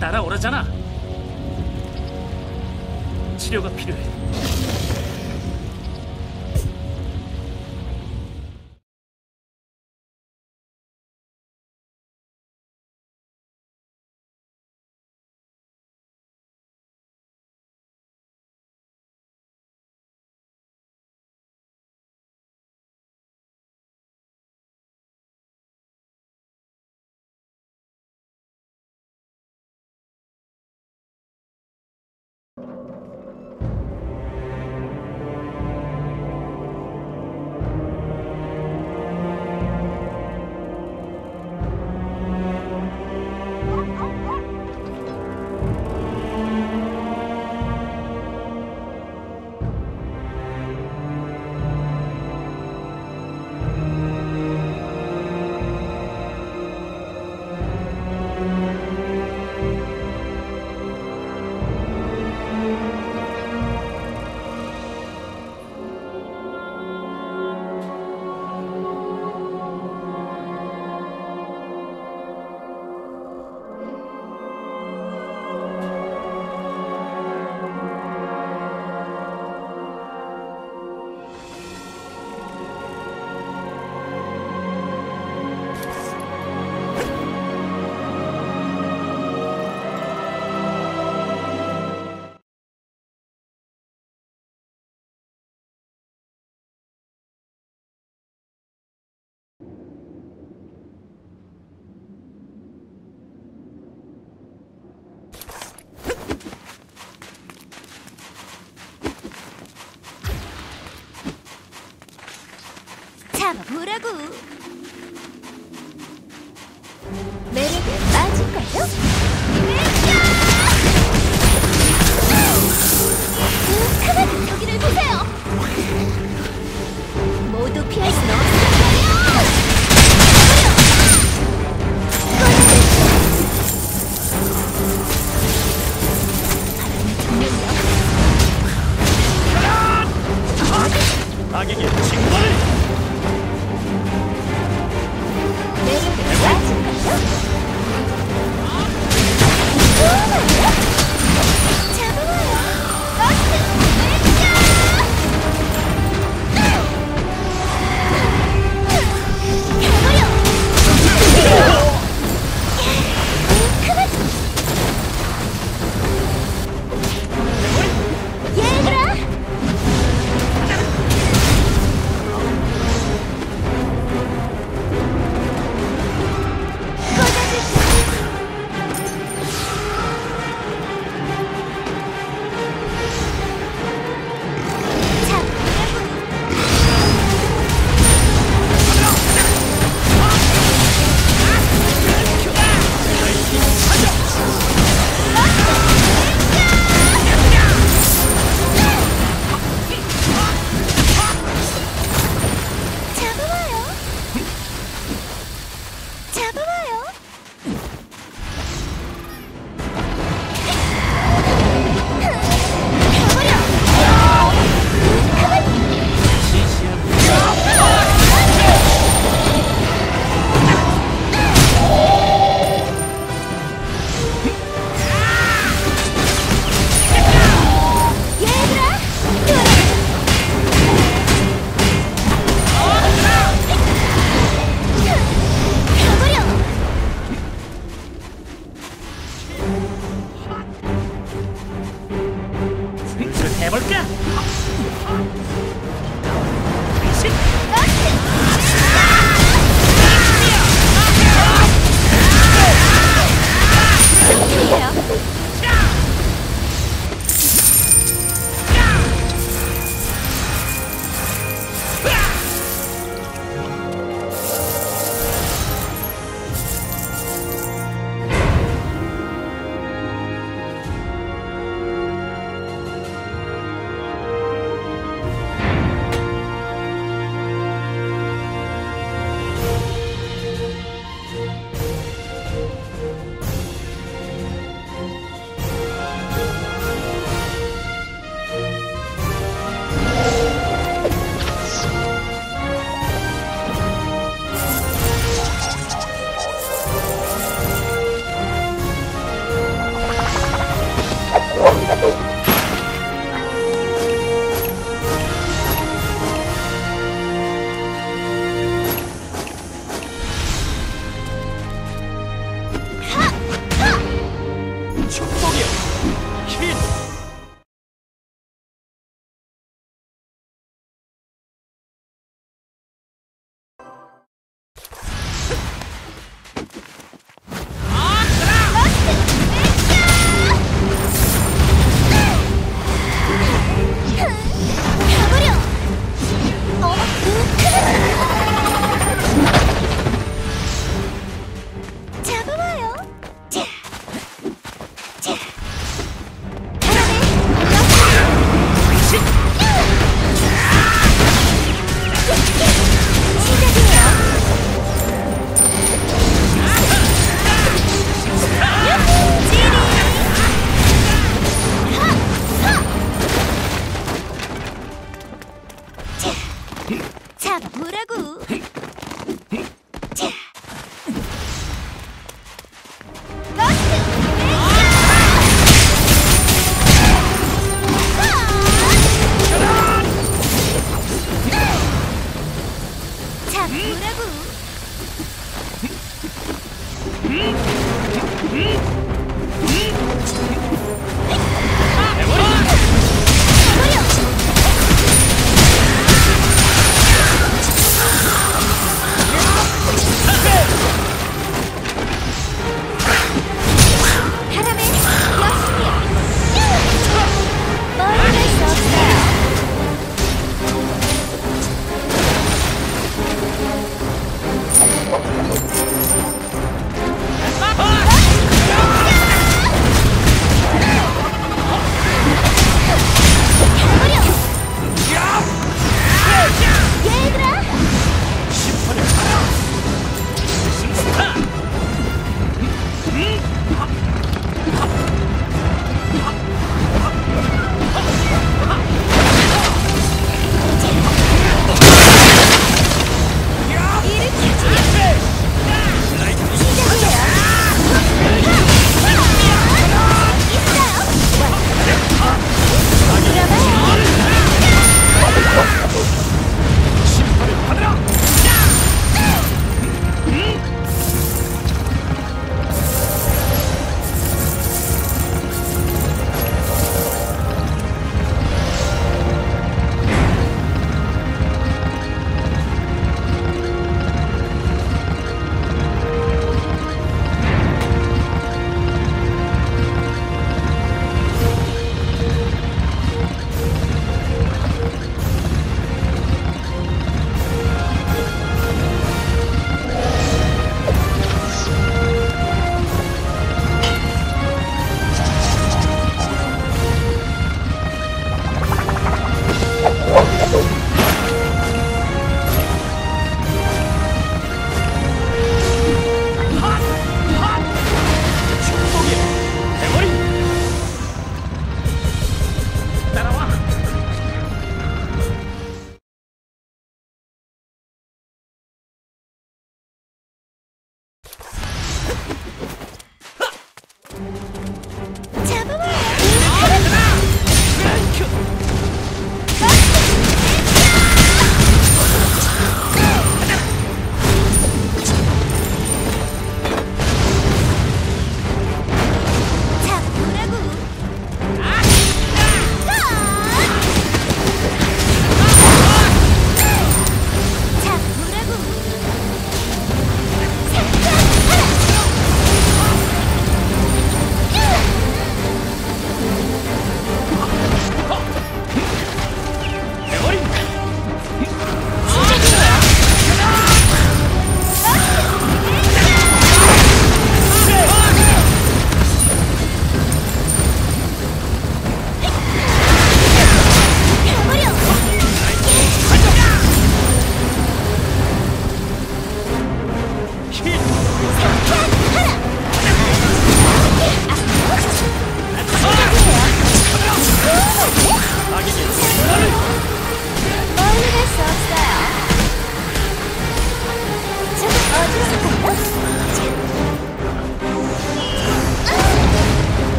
따라오라잖아. 치료가 필요해. ラグ干！好。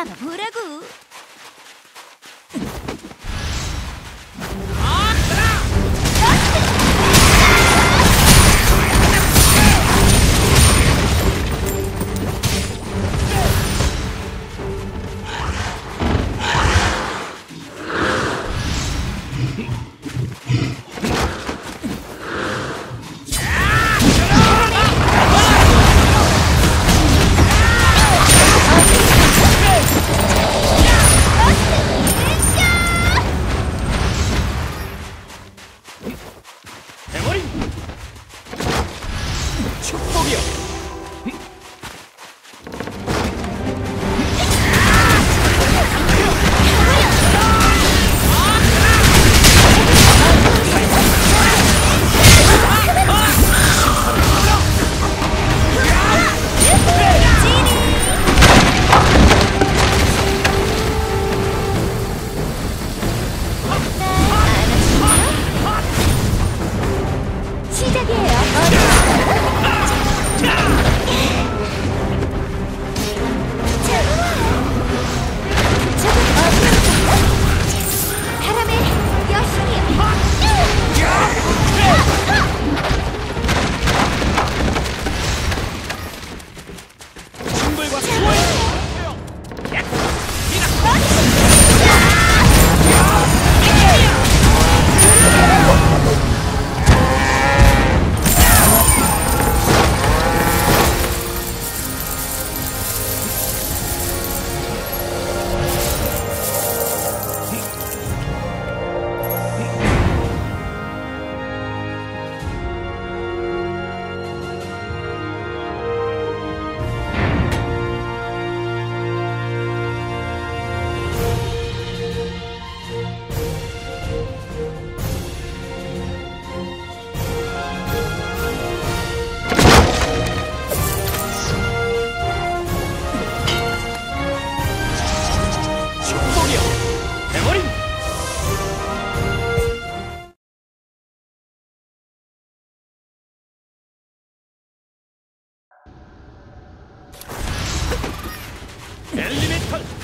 잡아보라고 エンリメット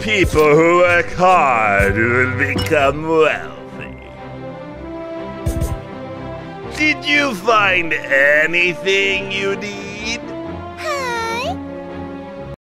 people who work hard will become wealthy. Did you find anything you need?